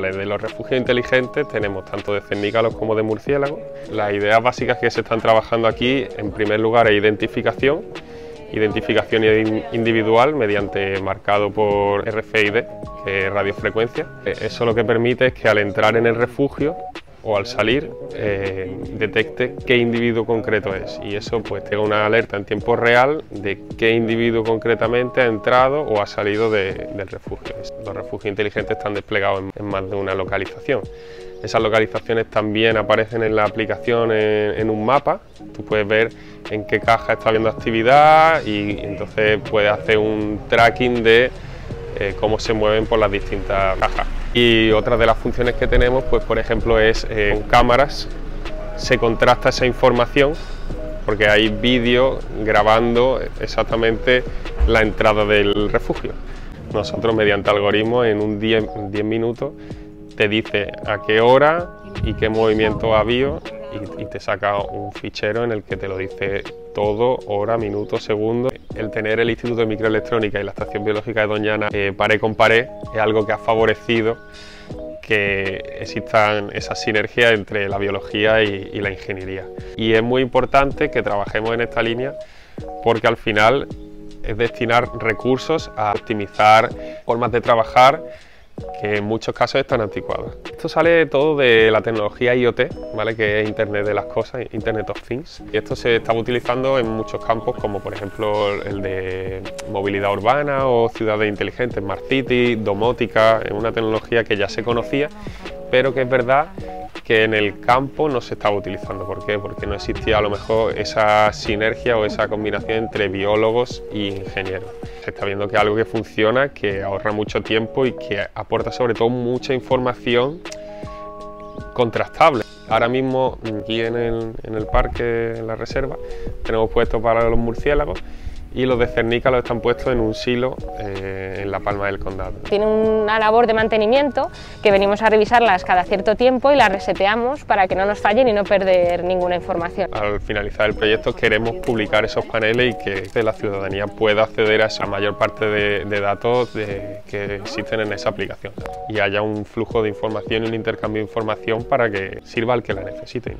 De los refugios inteligentes tenemos tanto de cernícalos como de murciélagos. Las ideas básicas que se están trabajando aquí, en primer lugar, es identificación, identificación individual mediante marcado por RFID, que es radiofrecuencia. Eso lo que permite es que al entrar en el refugio o al salir eh, detecte qué individuo concreto es y eso pues tenga una alerta en tiempo real de qué individuo concretamente ha entrado o ha salido del refugio. Los refugios inteligentes están desplegados en, más de una localización. Esas localizaciones también aparecen en la aplicación en, un mapa. Tú puedes ver en qué caja está habiendo actividad y entonces puedes hacer un tracking de eh, cómo se mueven por las distintas cajas. Y otra de las funciones que tenemos, pues por ejemplo, es eh, cámaras se contrasta esa información porque hay vídeo grabando exactamente la entrada del refugio. Nosotros mediante algoritmo en un 10, 10 minutos te dice a qué hora y qué movimiento ha habido y, te saca un fichero en el que te lo dice todo, hora, minuto, segundo. El tener el Instituto de Microelectrónica y la Estación Biológica de Doñana eh, con pared es algo que ha favorecido que existan esas sinergias entre la biología y la ingeniería. Y es muy importante que trabajemos en esta línea porque al final es destinar recursos a optimizar formas de trabajar que en muchos casos están anticuadas. Esto sale todo de la tecnología IoT, ¿vale? que es Internet de las Cosas, Internet of Things. Y esto se está utilizando en muchos campos, como por ejemplo el de movilidad urbana o ciudades inteligentes, Smart City, domótica, es una tecnología que ya se conocía, pero que es verdad que en el campo no se estaba utilizando. ¿Por qué? Porque no existía a lo mejor esa sinergia o esa combinación entre biólogos e ingenieros. Se está viendo que es algo que funciona, que ahorra mucho tiempo y que aporta sobre todo mucha información contrastable. Ahora mismo aquí en el, en el parque, en la reserva, tenemos puesto para los murciélagos y los de Cernica los están puestos en un silo eh, en la palma del condado. Tiene una labor de mantenimiento que venimos a revisarlas cada cierto tiempo y las reseteamos para que no nos fallen y no perder ninguna información. Al finalizar el proyecto queremos publicar esos paneles y que la ciudadanía pueda acceder a esa mayor parte de, datos que existen en esa aplicación y haya un flujo de información y un intercambio de información para que sirva al que la necesite.